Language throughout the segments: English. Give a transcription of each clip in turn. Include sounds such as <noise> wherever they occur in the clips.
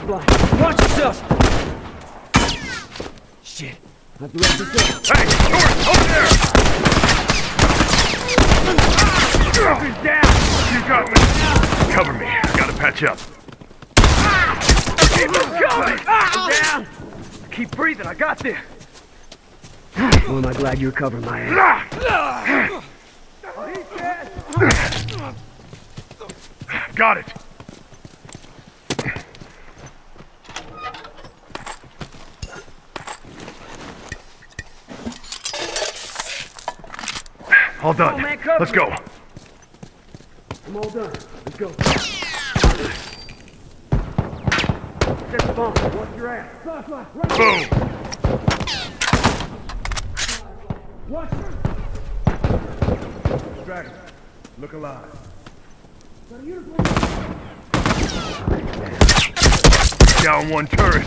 Firefly, watch yourself! Shit, I have to wrap this up. Hey, George, over there! He's down! You got me. Cover me. I gotta patch up. Keep him coming! I'm down! Keep breathing, I got this. <sighs> Well, am I glad you're covering my ass. <sighs> Got it. All done. on, man, Let's go. I'm all done. Let's go. Set the bomb. Watch your ass. Firefly, right Boom. Watch Dragon, look alive. Down one turret.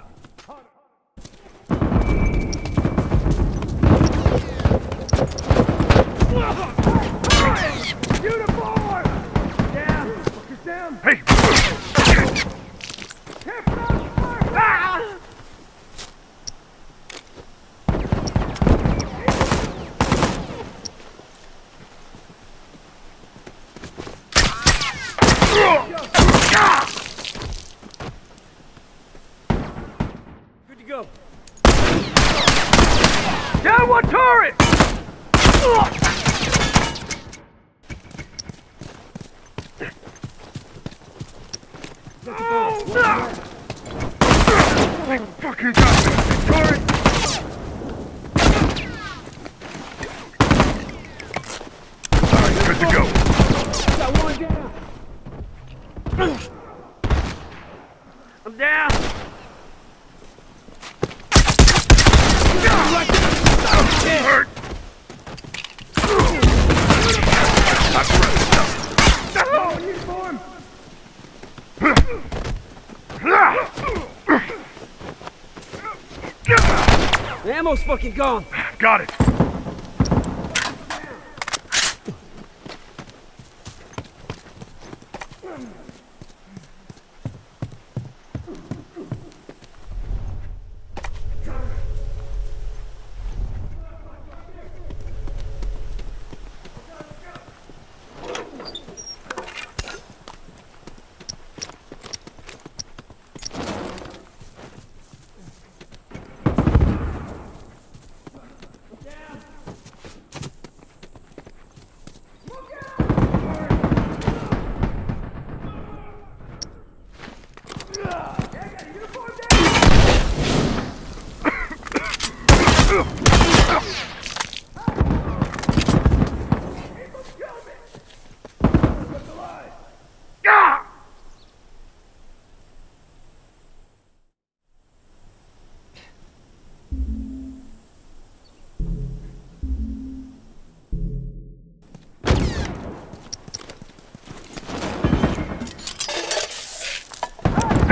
Uniform! Down! Focus down! Hey! Ah! Good to go. Down one turret! They fucking got me! Turret! Alright, good to go. Got one down. I'm down. Hurt! Oh, uniform. The ammo's fucking gone. Got it.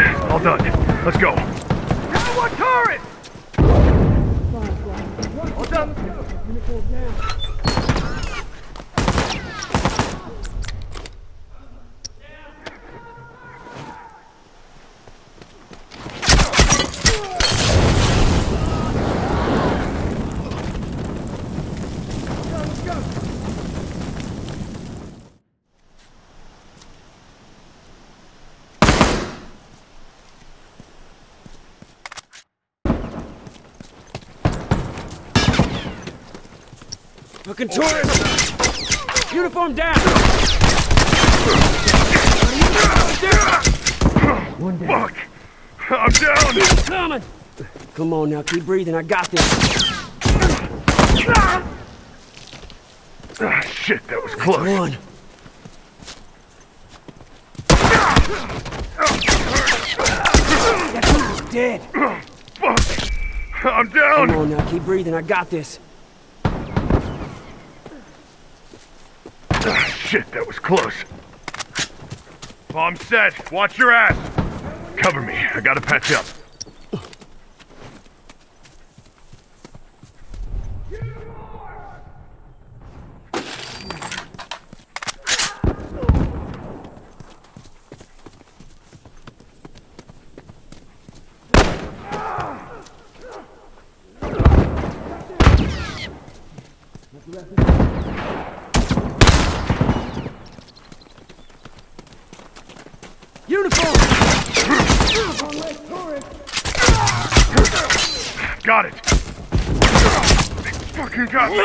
Ah! All done. Let's go. Down one turret! All done. Fucking tourist. Uniform down. One down. Fuck! I'm down! Coming. Come on now, keep breathing. I got this. Ah, shit, that was close. That's One. That dude's dead. Fuck! I'm down! Come on now, keep breathing. I got this. Shit, that was close. Bomb set. Watch your ass. Cover me. I gotta patch up. Uniform! Got it. They fucking got me.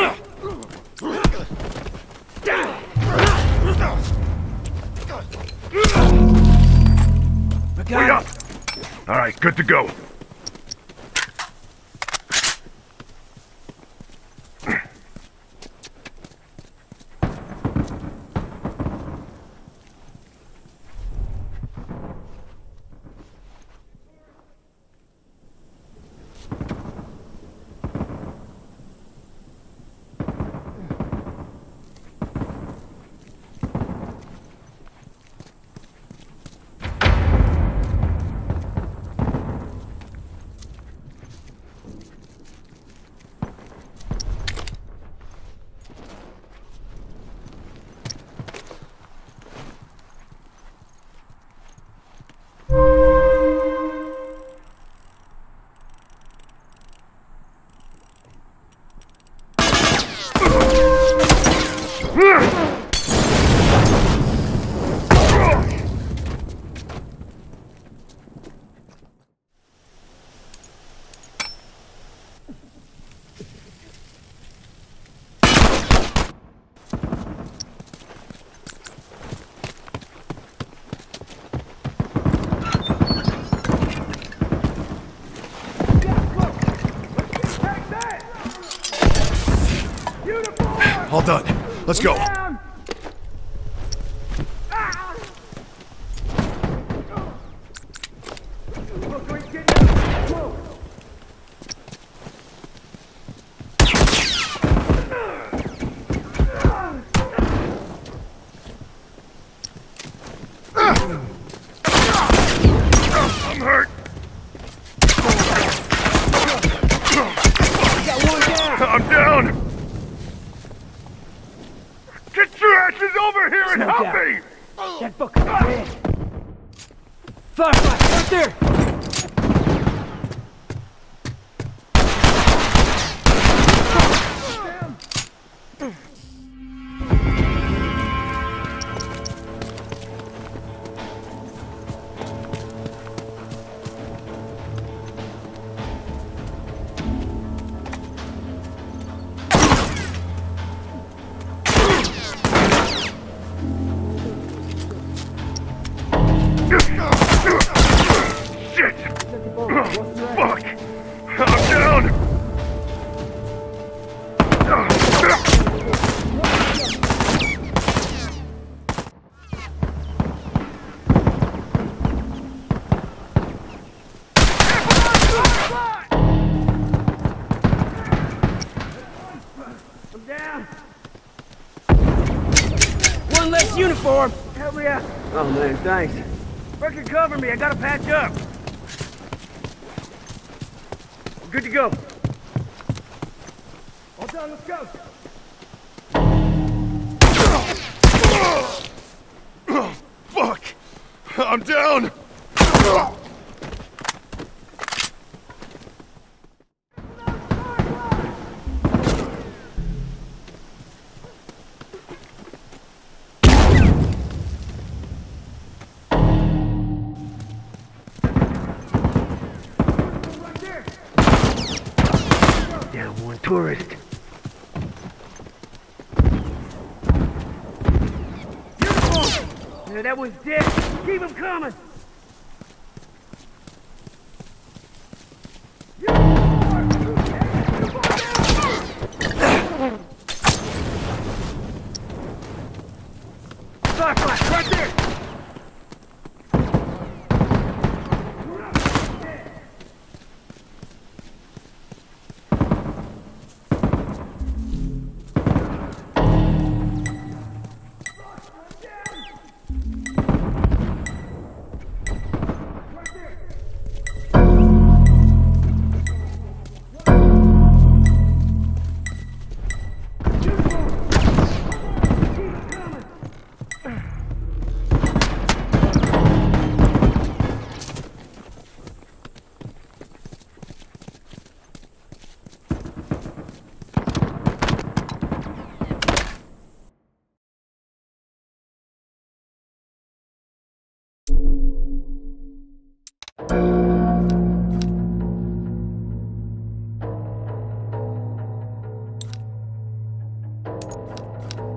Wait up. All right, good to go. Cover me, I gotta patch up! We're good to go. All done, let's go! Fuck! I'm down! Tourist. Yeah, that one's dead. Keep him coming! Right there! フフフ。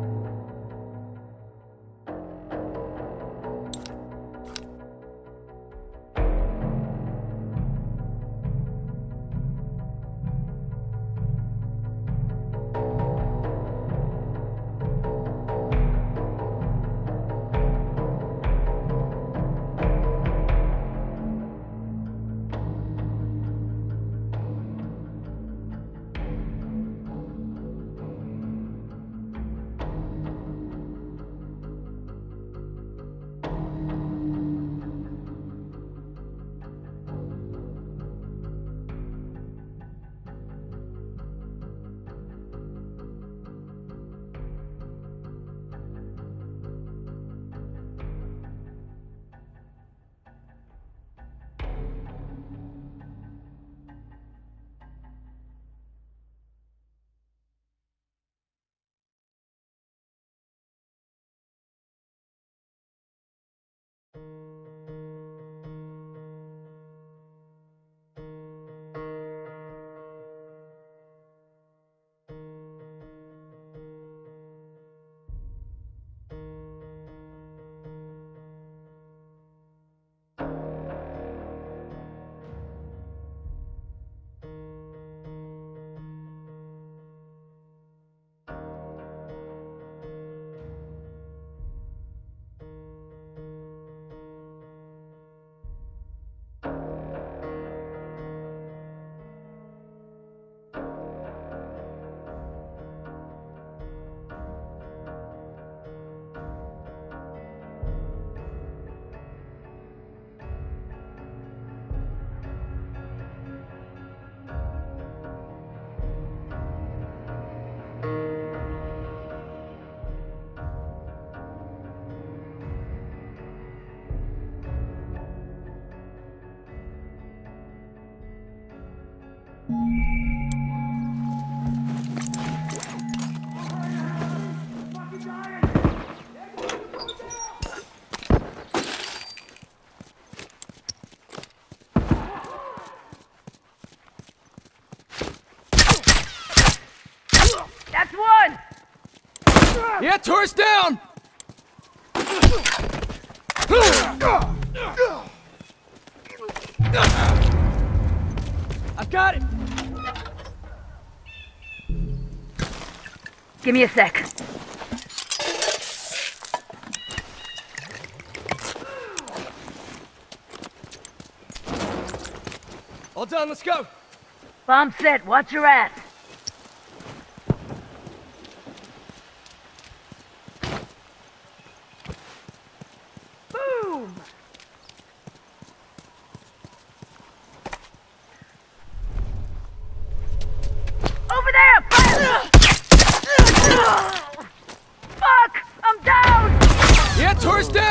Yeah, tourist down! I've got it! Give me a sec. All done, let's go! Bomb set, watch your ass. Boom! Over there! Fire! Fuck! I'm down! Yeah, tourist down!